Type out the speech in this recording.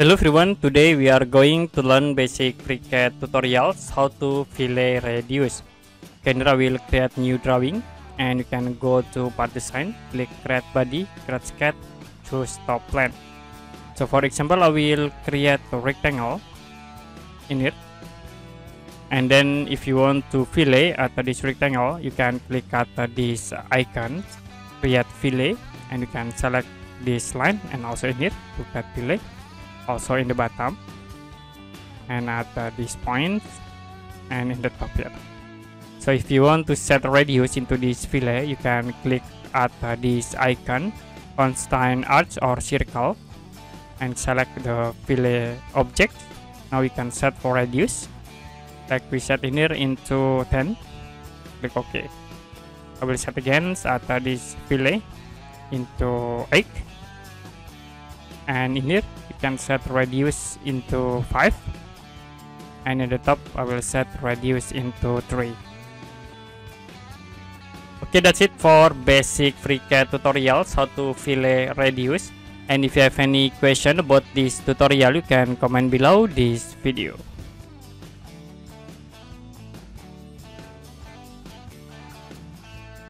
Hello everyone, today we are going to learn basic FreeCAD tutorials how to fillet. Okay, I will create new drawing and you can go to part design, click create body, create sketch, choose top plan. So for example, I will create a rectangle in it. And then if you want to fillet at this rectangle, you can click at this icon, create fillet, and you can select this line and also in it to create fillet also in the bottom and at uh, this point and in the top here. So if you want to set radius into this fillet you can click at uh, this icon constraint arc or circle and select the fillet object. Now we can set for radius. Like we set in here into 10 click ok. I will set again at uh, this fillet into 8 and in here you can set radius into 5 and in the top I will set radius into 3 okay that's it for basic FreeCAD tutorials how to fillet radius. And if you have any question about this tutorial you can comment below this video